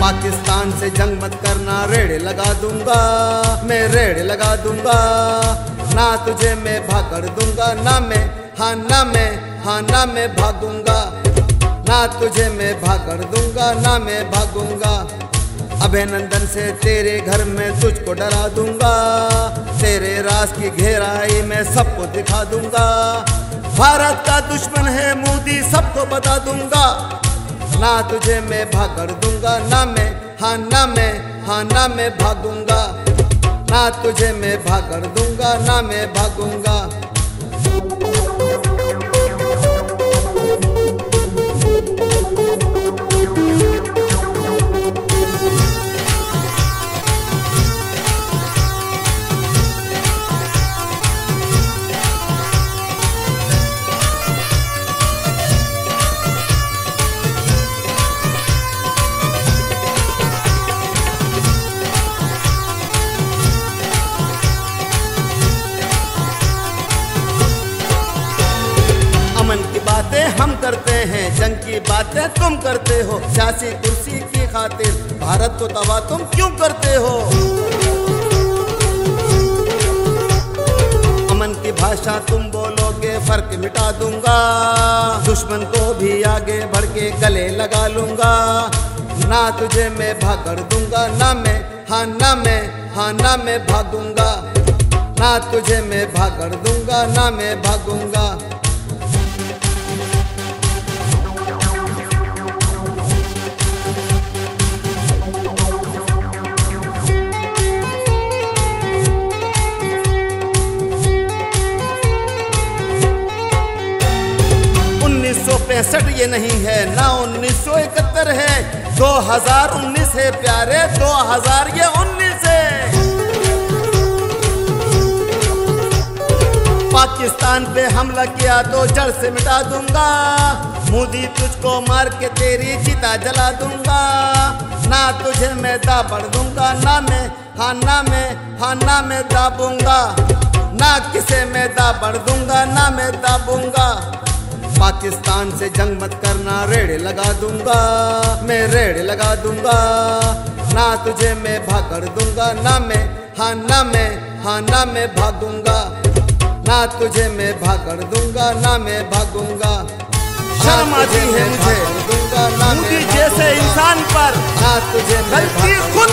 पाकिस्तान से जंग मत करना, रेड़ लगा दूँगा। मैं रेड़ लगा दूँगा। ना तुझे मैं भागड़ दूँगा, ना मैं हाँ ना मैं हाँ ना मैं भागूँगा। ना तुझे मैं भागड़ दूँगा, ना मैं भागूँगा। अभिनंदन से तेरे घर में तुझको डरा दूँगा। तेरे राज की घेराई में सबको दिखा दूँगा। भारत का दुश्मन है मोदी, सबको बता दूँगा। ना तुझे मैं भागड़ दूँगा, ना मैं हाँ ना मैं हाँ ना मैं भागूँगा। ना तुझे मैं भागड़ दूँगा, ना मैं भागूँगा। बातें हम करते हैं, जंग की बातें तुम करते हो, सियासी कुर्सी की खातिर भारत को तबाह तुम क्यों करते हो? अमन की भाषा तुम बोलोगे, फ़र्क मिटा दूँगा। दुश्मन को भी आगे बढ़ के गले लगा लूँगा। ना तुझे मैं भागड़ दूँगा, ना मैं हाँ ना मैं हाँ ना मैं भागूँगा। ना तुझे मैं भागड़ दूँगा, ना मैं भागूँगा। पैंसठ ये नहीं है। ना उन्नीस सौ इकहत्तर है, दो हज़ार उन्नीस है प्यारे, दो हज़ार ये उन्नीस है। पाकिस्तान पे हमला किया तो जड़ से मिटा दूँगा। मोदी तुझको मार के तेरी चिता जला दूँगा। ना तुझे मैं दाबड़ दूँगा, ना मैं हाँ ना मैं हाँ ना मैं दाबूँगा। ना किसे मैं दाबड़ दूँगा, ना मैं दाबूँगा। पाकिस्तान से जंग मत करना रेड़ लगा दूँगा। मैं रेड़ लगा दूँगा। ना तुझे मैं भागड़ दूँगा ना मैं हाँ ना मैं हाँ ना मैं भागूँगा। ना तुझे मैं भागड़ दूँगा ना मैं भागूँगा। शर्म आती है मुझे। दूँगा ना मोदी जैसे इंसान पर ना तुझे मैं गलती खुद